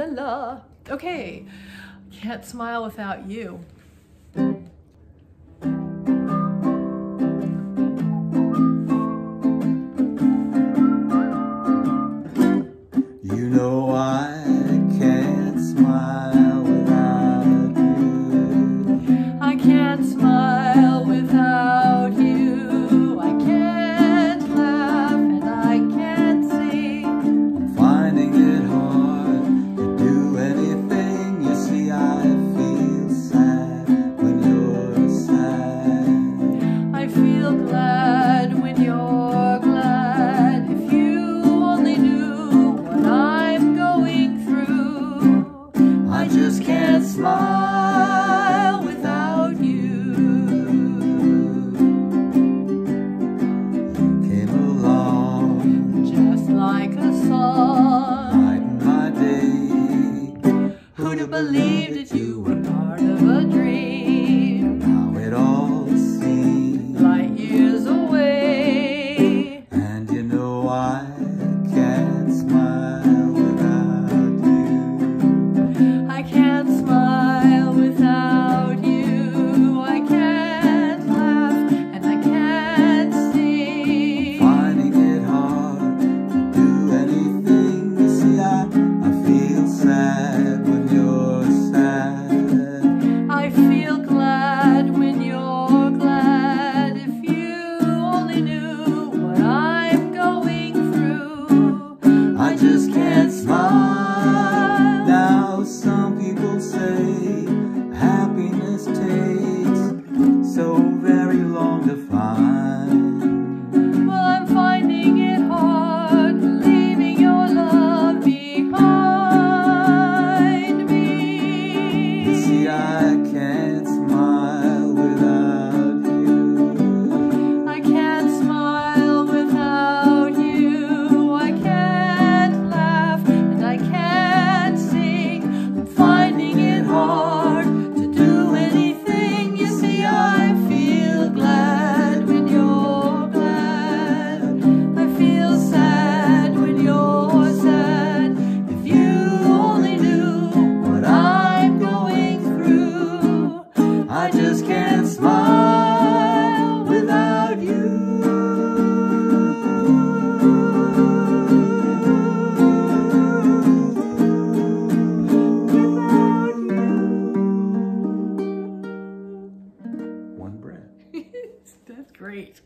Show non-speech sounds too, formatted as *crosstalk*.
la la. Okay, can't smile without you. You believed that you were part of a dream. Now it all seems light years away. And you know I One you. *laughs* That's great.